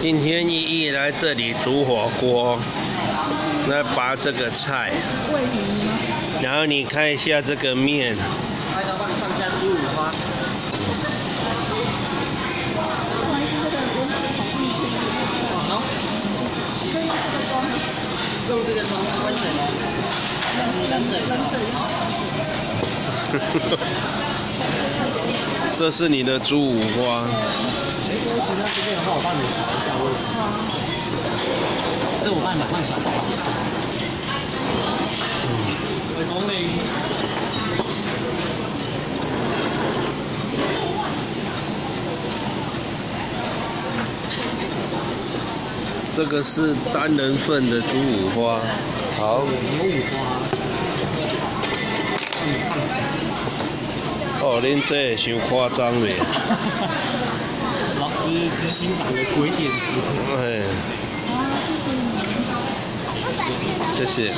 今天依依来这里煮火锅，来拔这个菜，然后你看一下这个面，这是你的猪五花。没关系，那这边的话我帮你查一下位置。这我帮你买上小。这个是单人份的猪五花。好。牛五花。哦，恁这太夸张了。执行长的鬼点子。哎。谢谢。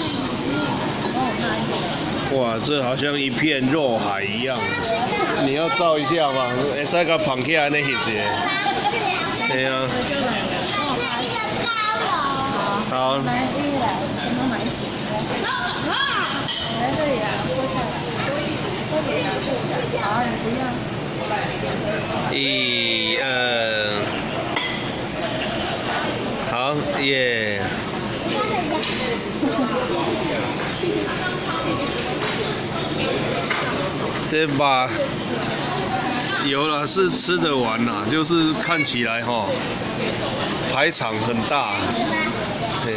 哇，这好像一片肉海一样。你要照一下吗？会使个捧起来那翕子。对啊。好。一二，好耶！这把有了是吃得完啦，就是看起来哈排场很大，对。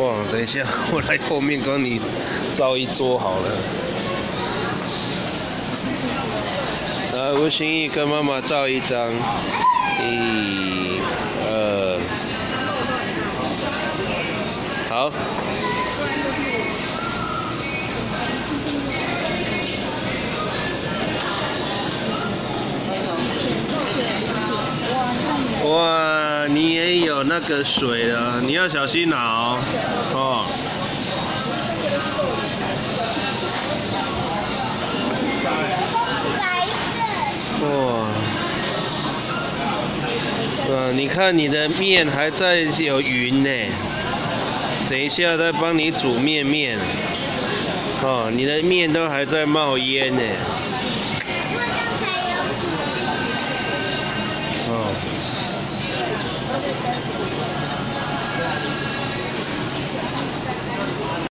哇，等一下，我来后面跟你照一桌好了。来，吴心怡跟妈妈照一张，咦、有那个水啊，你要小心拿哦。哦。哇。哇，你看你的面还在有云呢，等一下再帮你煮面面。哦，你的面都还在冒烟呢。哦。